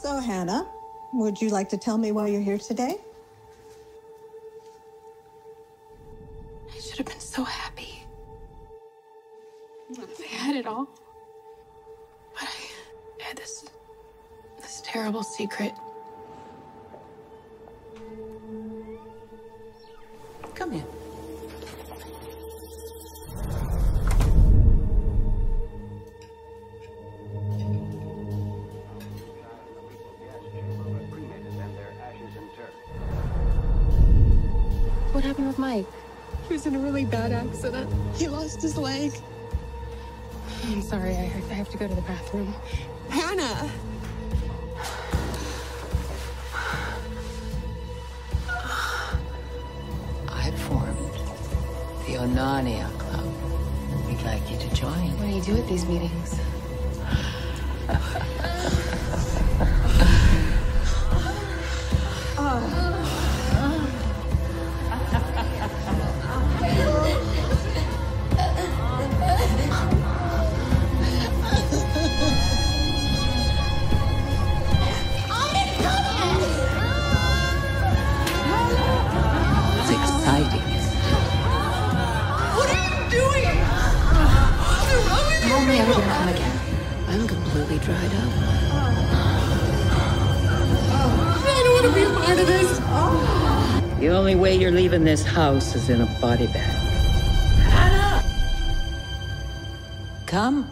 So, Hannah, would you like to tell me why you're here today? I should have been so happy. I had it all. But I had this this terrible secret. Happened with Mike? He was in a really bad accident. He lost his leg. I'm sorry, I, I have to go to the bathroom. Hannah! I formed the Onania Club. We'd like you to join. What do you do at these meetings? It's oh. Wrong with ever gonna come again. I'm completely dried up. I don't want to be a part of this. The only way you're leaving this house is in a body bag. Hannah! Come.